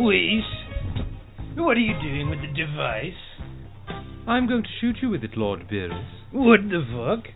Please. what are you doing with the device? I'm going to shoot you with it, Lord Beerus. What the fuck?